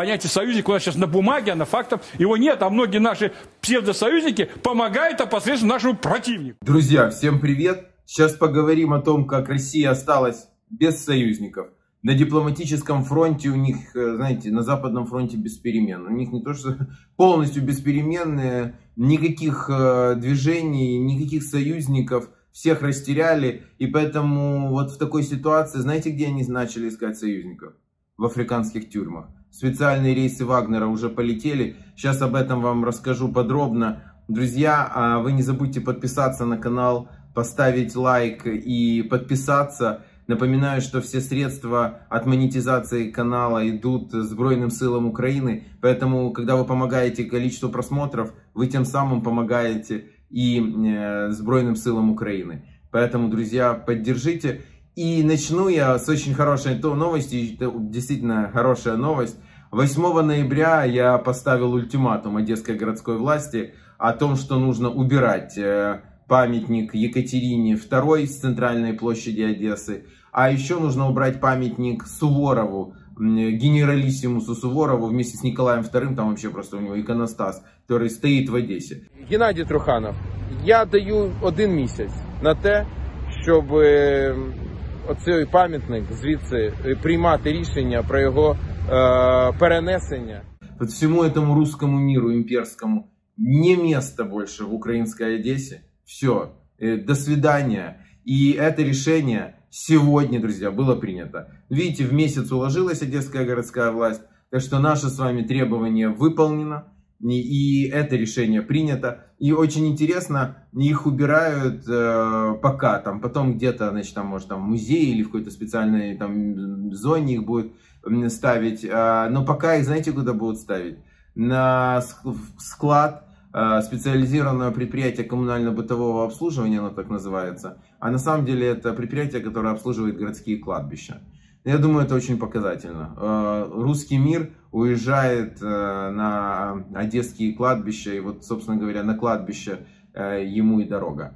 Понятие союзника у нас сейчас на бумаге, а на фактах его нет, а многие наши псевдосоюзники помогают опосредственно нашему противнику. Друзья, всем привет! Сейчас поговорим о том, как Россия осталась без союзников. На дипломатическом фронте у них, э, знаете, на западном фронте без перемен. У них не то, что полностью беспеременные, никаких э, движений, никаких союзников, всех растеряли. И поэтому вот в такой ситуации, знаете, где они начали искать союзников? В африканских тюрьмах. Специальные рейсы Вагнера уже полетели. Сейчас об этом вам расскажу подробно. Друзья, а вы не забудьте подписаться на канал, поставить лайк и подписаться. Напоминаю, что все средства от монетизации канала идут Сбройным силам Украины, поэтому, когда вы помогаете количеству просмотров, вы тем самым помогаете и э, Сбройным силам Украины. Поэтому, друзья, поддержите. И начну я с очень хорошей новости, действительно хорошая новость. 8 ноября я поставил ультиматум Одесской городской власти о том, что нужно убирать э, памятник Екатерине II с центральной площади Одессы, а еще нужно убрать памятник Суворову, генералиссимусу Суворову вместе с Николаем II, там вообще просто у него иконостас, который стоит в Одесі. Геннадій Труханов, я даю один місяць на те, щоб оцей пам'ятник звідси приймати рішення про його е, перенесення. Вот всему этому русскому миру имперскому не место больше в украинской Одессе. Все, э, до свидания. И это решение сегодня, друзья, было принято. Видите, в месяц уложилась Одесская городская власть, так что наше с вами требование выполнено. И это решение принято. И очень интересно, их убирают э, пока, там, потом где-то, значит, там, может, там, в музее или в какой-то специальной там, зоне их будут ставить. Э, но пока их, знаете, куда будут ставить? На склад Э, специализированное предприятие коммунально-бытового обслуживания, оно так называется. А на самом деле это предприятие, которое обслуживает городские кладбища. Я думаю, это очень показательно. Э, русский мир уезжает э, на одесские кладбища, и вот, собственно говоря, на кладбище ему и дорога.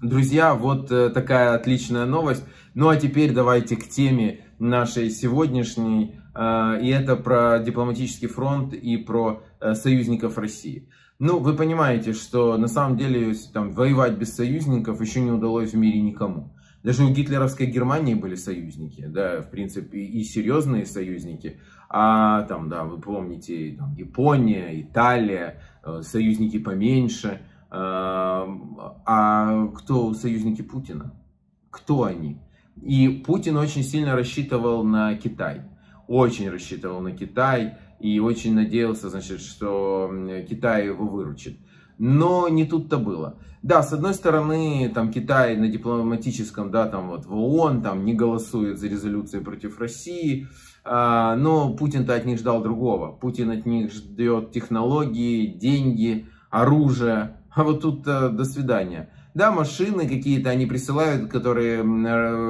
Друзья, вот такая отличная новость. Ну а теперь давайте к теме нашей сегодняшней. И это про дипломатический фронт и про союзников России. Ну, вы понимаете, что на самом деле там, воевать без союзников еще не удалось в мире никому. Даже у гитлеровской Германии были союзники, да, в принципе, и серьезные союзники. А там, да, вы помните, там, Япония, Италия, э, союзники поменьше. А, а кто союзники Путина? Кто они? И Путин очень сильно рассчитывал на Китай. Очень рассчитывал на Китай и очень надеялся, значит, что Китай его выручит. Но не тут-то было. Да, с одной стороны, там Китай на дипломатическом, да, там вот в ООН, там не голосует за резолюции против России, а, но Путин-то от них ждал другого. Путин от них ждет технологии, деньги, оружие, а вот тут до свидания. Да, машины какие-то они присылают, которые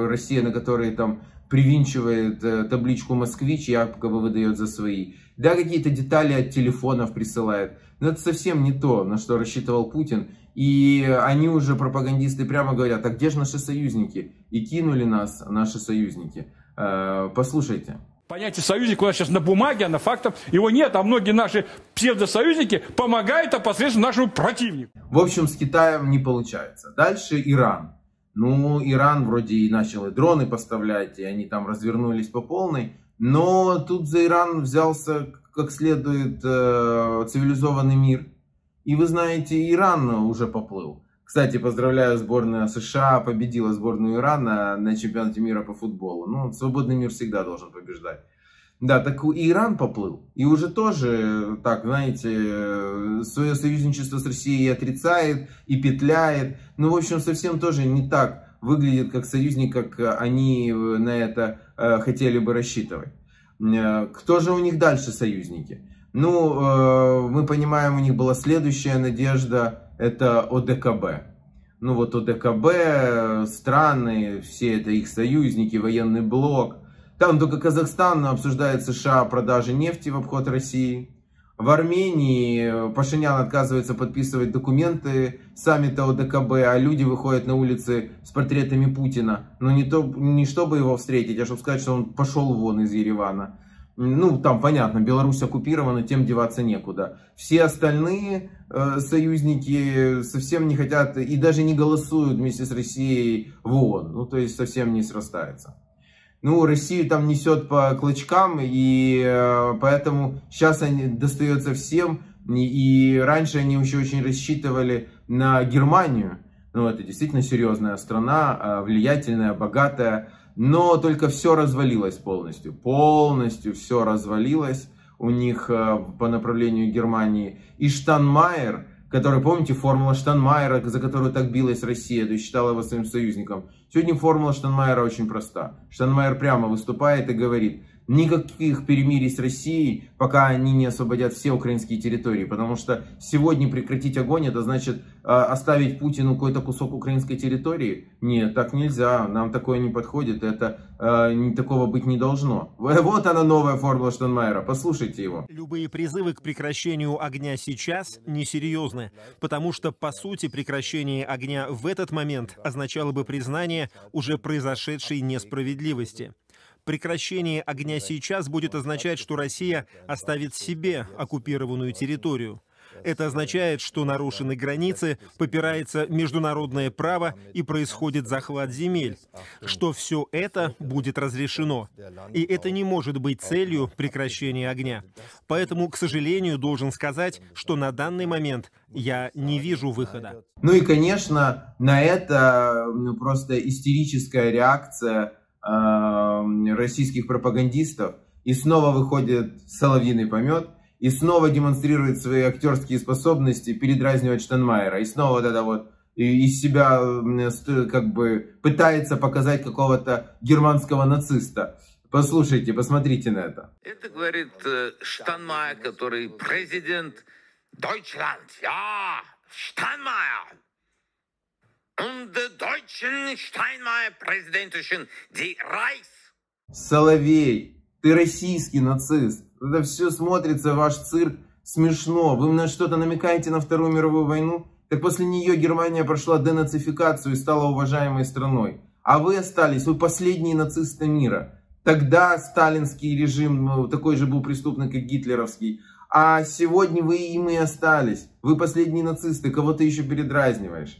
Россия, на которые там привинчивает э, табличку «Москвич», якобы выдает за свои. Да, какие-то детали от телефонов присылает. Но это совсем не то, на что рассчитывал Путин. И они уже, пропагандисты, прямо говорят, а где же наши союзники? И кинули нас наши союзники. Э, послушайте. Понятие союзника у нас сейчас на бумаге, а на фактах его нет, а многие наши псевдосоюзники помогают опосредственно нашему противнику. В общем, с Китаем не получается. Дальше Иран. Ну, Иран вроде и начал и дроны поставлять, и они там развернулись по полной. Но тут за Иран взялся как следует э, цивилизованный мир. И вы знаете, Иран уже поплыл. Кстати, поздравляю сборную США, победила сборную Ирана на чемпионате мира по футболу. Ну, свободный мир всегда должен побеждать. Да, так и Иран поплыл. И уже тоже, так, знаете, свое союзничество с Россией отрицает и петляет. Ну, в общем, совсем тоже не так выглядит как союзник, как они на это э, хотели бы рассчитывать. Э, кто же у них дальше союзники? Ну, э, мы понимаем, у них была следующая надежда, это ОДКБ. Ну вот ОДКБ, страны, все это их союзники, военный блок. Там только Казахстан обсуждает США продажи нефти в обход России. В Армении Пашинян отказывается подписывать документы саммита ОДКБ, а люди выходят на улицы с портретами Путина. Но не, то, не чтобы его встретить, а чтобы сказать, что он пошел вон из Еревана. ну, там понятно, Беларусь оккупирована, тем деваться некуда. Все остальные э, союзники совсем не хотят и даже не голосуют вместе с Россией в ООН. Ну, то есть совсем не срастается. Ну, Россию там несет по клочкам, и э, поэтому сейчас они достается всем. И, и раньше они еще очень рассчитывали на Германию. Ну, это действительно серьезная страна, э, влиятельная, богатая. Но только все развалилось полностью. Полностью все развалилось у них э, по направлению Германии. И Штанмайер, который, помните, формула Штанмайера, за которую так билась Россия, то есть считала его своим союзником. Сегодня формула Штанмайера очень проста. Штанмайер прямо выступает и говорит, никаких перемирий с Россией, пока они не освободят все украинские территории. Потому что сегодня прекратить огонь, это значит э, оставить Путину какой-то кусок украинской территории. Нет, так нельзя, нам такое не подходит, это э, такого быть не должно. Вот она новая формула Штанмайера, послушайте его. Любые призывы к прекращению огня сейчас несерьезны, потому что, по сути, прекращение огня в этот момент означало бы признание уже произошедшей несправедливости. Прекращение огня сейчас будет означать, что Россия оставит себе оккупированную территорию. Это означает, что нарушены границы, попирается международное право и происходит захват земель, что все это будет разрешено. И это не может быть целью прекращения огня. Поэтому, к сожалению, должен сказать, что на данный момент я не вижу выхода. Ну и, конечно, на это ну, просто истерическая реакция э, российских пропагандистов. И снова выходит соловьиный помет – и снова демонстрирует свои актерские способности, передразнивать Штанмайера. И снова вот это вот из себя как бы пытается показать какого-то германского нациста. Послушайте, посмотрите на это. Это говорит э, Штанмайер, который президент Deutschland. Ja, Steinmeier. Und der deutschen Steinmeier Präsidentischen die Reichs. Соловей, ты российский нацист. Это все смотрится, ваш цирк, смешно. Вы на что-то намекаете на Вторую мировую войну? Так после нее Германия прошла денацификацию и стала уважаемой страной. А вы остались, вы последние нацисты мира. Тогда сталинский режим ну, такой же был преступный, как гитлеровский. А сегодня вы им и остались. Вы последние нацисты, кого ты еще передразниваешь.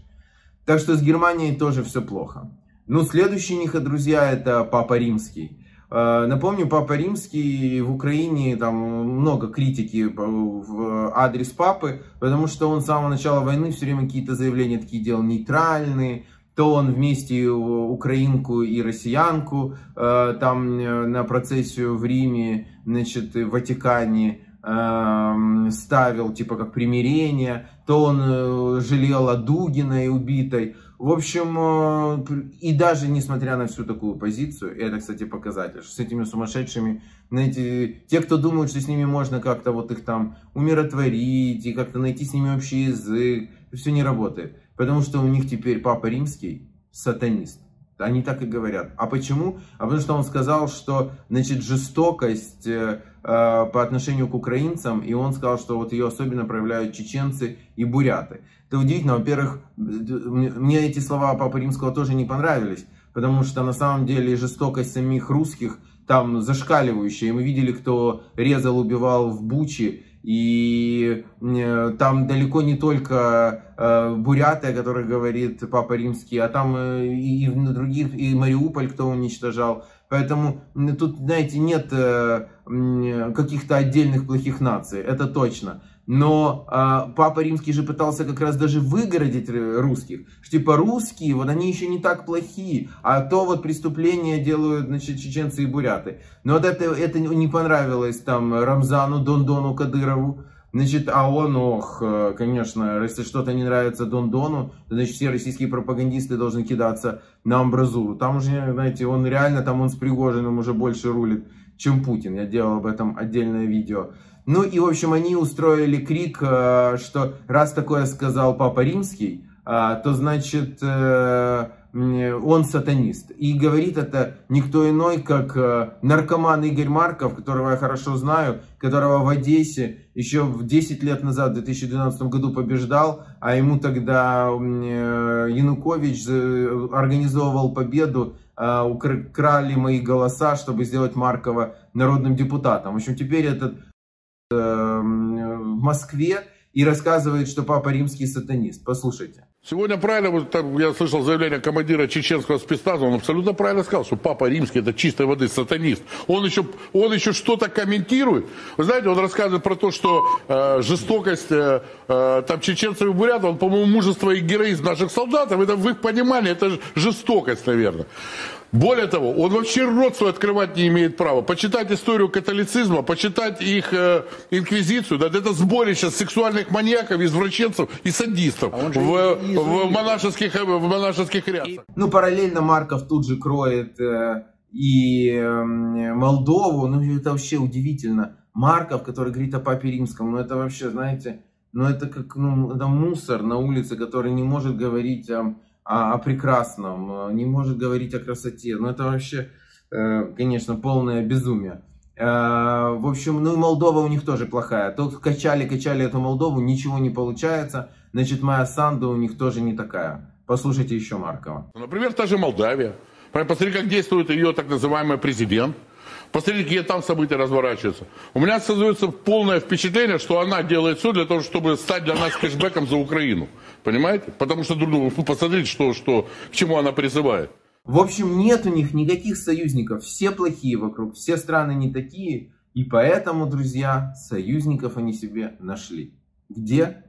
Так что с Германией тоже все плохо. Ну, следующий них, друзья, это Папа Римский. Э, напомню, Папа Римский в Украине, там много критики в адрес Папы, потому что он с самого начала войны все время какие-то заявления такие делал нейтральные, то он вместе украинку и россиянку э, там э, на процессию в Риме, значит, в Ватикане ставил, типа как примирение, то он жалел о Дугиной убитой. В общем, э, и даже несмотря на всю такую позицию, это, кстати, показатель, что с этими сумасшедшими, знаете, те, кто думают, что с ними можно как-то вот их там умиротворить и как-то найти с ними общий язык, все не работает. Потому что у них теперь Папа Римский сатанист. Они так и говорят. А почему? А потому что он сказал, что значит, жестокость э, по отношению к украинцам, и он сказал, что вот ее особенно проявляют чеченцы и буряты. Это удивительно. Во-первых, мне эти слова Папы Римского тоже не понравились, потому что на самом деле жестокость самих русских там зашкаливающая. И мы видели, кто резал, убивал в Буче, и э, там далеко не только э, буряты, о которых говорит Папа Римский, а там э, и, и других, и Мариуполь кто уничтожал. Поэтому тут, знаете, нет каких-то отдельных плохих наций, это точно. Но э, Папа Римский же пытался как раз даже выгородить русских. Что, типа русские, вот они еще не так плохие, а то вот преступления делают, значит, чеченцы и буряты. Но вот это, это не понравилось там Рамзану, Дондону, Кадырову. Значит, а он, ох, э, конечно, если что-то не нравится Дондону, значит, все российские пропагандисты должны кидаться на амбразуру. Там уже, знаете, он реально, там он с Пригожиным уже больше рулит, чем Путин. Я делал об этом отдельное видео. Ну и, в общем, они устроили крик, э, что раз такое сказал Папа Римский, э, то, значит, э, он сатанист. И говорит это никто иной, как наркоман Игорь Марков, которого я хорошо знаю, которого в Одессе еще в 10 лет назад, в 2012 году побеждал, а ему тогда Янукович организовывал победу, украли мои голоса, чтобы сделать Маркова народным депутатом. В общем, теперь этот в Москве и рассказывает, что Папа Римский сатанист. Послушайте. Сегодня правильно, вот там я слышал заявление командира чеченского спецназа, он абсолютно правильно сказал, что Папа Римский это чистой воды сатанист. Он еще, он еще что-то комментирует. Вы знаете, он рассказывает про то, что э, жестокость э, э, там чеченцев и бурятов, он, по-моему, мужество и героизм наших солдатов, это в их понимании, это жестокость, наверное. Более того, он вообще рот свой открывать не имеет права. Почитать историю католицизма, почитать их э, инквизицию, да, это сборище сексуальных маньяков, извращенцев и садистов а в, в, монашеских, в монашеских рясах. Ну, параллельно Марков тут же кроет э, и э, Молдову, ну, это вообще удивительно. Марков, который говорит о Папе Римском, ну, это вообще, знаете, ну, это как ну, это мусор на улице, который не может говорить о о, о прекрасном, э, не может говорить о красоте. Ну, это вообще, э, конечно, полное безумие. Э, в общем, ну и Молдова у них тоже плохая. Тут качали, качали эту Молдову, ничего не получается. Значит, моя Санда у них тоже не такая. Послушайте еще Маркова. Например, та же Молдавия. Посмотри, как действует ее так называемый президент. Посмотрите, какие там события разворачиваются. У меня создается полное впечатление, что она делает все для того, чтобы стать для нас кэшбэком за Украину. Понимаете? Потому что, ну, посмотрите, что, что, к чему она призывает. В общем, нет у них никаких союзников. Все плохие вокруг, все страны не такие. И поэтому, друзья, союзников они себе нашли. Где?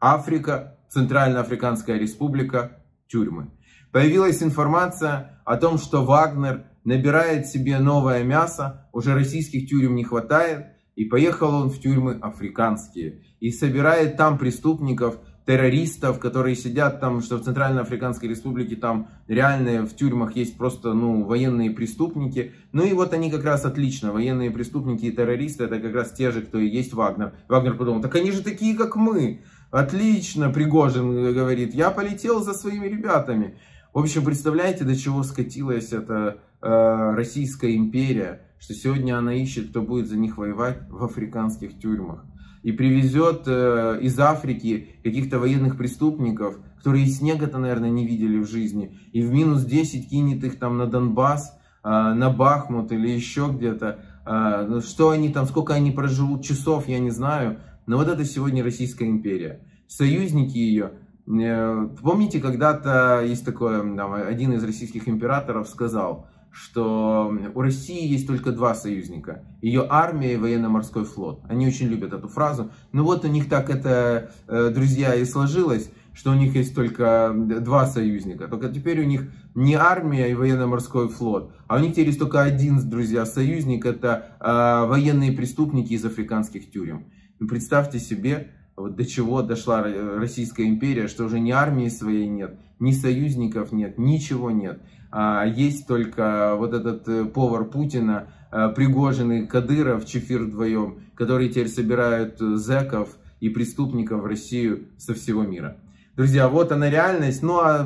Африка, Центральноафриканская республика, тюрьмы. Появилась информация о том, что Вагнер набирает себе новое мясо, уже российских тюрем не хватает, и поехал он в тюрьмы африканские. И собирает там преступников, террористов, которые сидят там, что в Центральноафриканской республике там реальные в тюрьмах есть просто, ну, военные преступники. Ну и вот они как раз отлично, военные преступники и террористы, это как раз те же, кто и есть Вагнер. Вагнер подумал, так они же такие, как мы. Отлично, Пригожин говорит, я полетел за своими ребятами. В общем, представляете, до чего скатилась эта Российская империя, что сегодня она ищет, кто будет за них воевать в африканских тюрьмах и привезет э, из Африки каких-то военных преступников, которые снега-то, наверное, не видели в жизни, и в минус 10 кинет их там на Донбасс, э, на Бахмут или еще где-то. Э, ну, что они там, сколько они проживут часов, я не знаю. Но вот это сегодня Российская империя. Союзники ее. Э, помните, когда-то есть такое, там, один из российских императоров сказал, что у России есть только два союзника. Ее армия и военно-морской флот. Они очень любят эту фразу. Ну вот у них так это, э, друзья, и сложилось, что у них есть только два союзника. Только теперь у них не армия и военно-морской флот, а у них теперь есть только один, друзья, союзник. Это э, военные преступники из африканских тюрем. Ну, представьте себе, вот до чего дошла Российская империя, что уже ни армии своей нет, ни союзников нет, ничего нет. А есть только вот этот э, повар Путина, э, Пригожин и Кадыров, Чефир вдвоем, которые теперь собирают э, зеков и преступников в Россию со всего мира. Друзья, вот она реальность. Ну а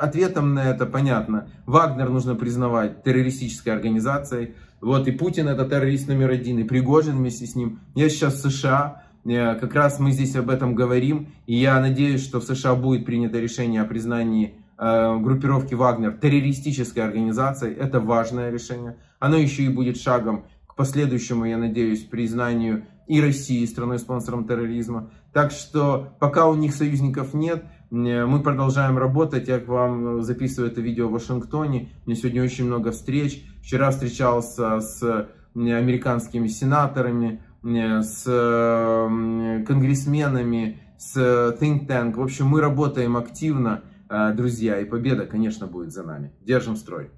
ответом на это понятно. Вагнер нужно признавать террористической организацией. Вот и Путин это террорист номер один, и Пригожин вместе с ним. Я сейчас в США, как раз мы здесь об этом говорим. И я надеюсь, что в США будет принято решение о признании группировки Вагнер террористической организацией. Это важное решение. Оно еще и будет шагом к последующему, я надеюсь, признанию и России страной-спонсором терроризма. Так что пока у них союзников нет, мы продолжаем работать. Я к вам записываю это видео в Вашингтоне. У меня сегодня очень много встреч. Вчера встречался с американскими сенаторами, с конгрессменами, с think tank. В общем, мы работаем активно. Э, друзья, и победа, конечно, будет за нами. Держим строй!